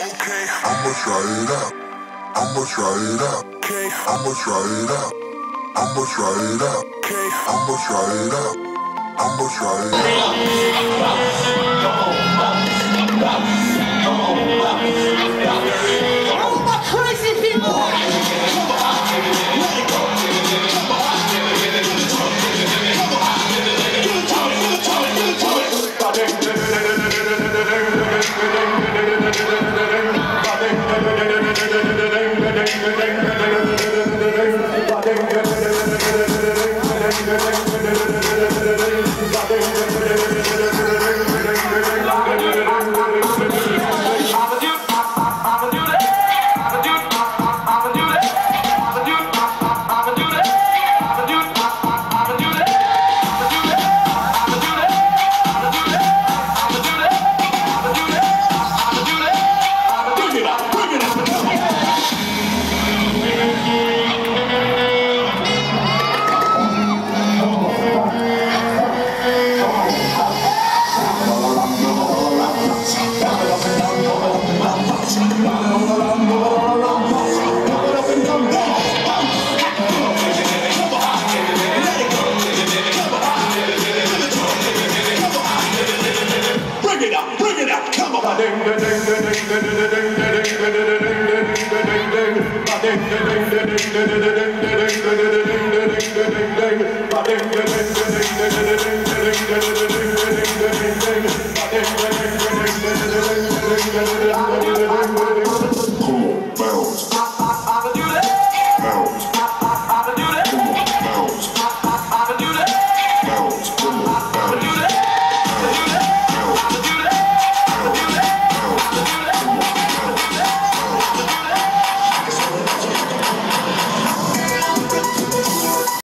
Okay, I'ma try it out. I'ma try it out. Okay, I'ma try it out. I'ma try it out. Okay, I'ma try it out. I'ma try it out. Bring it up, bring it up, come on. Thank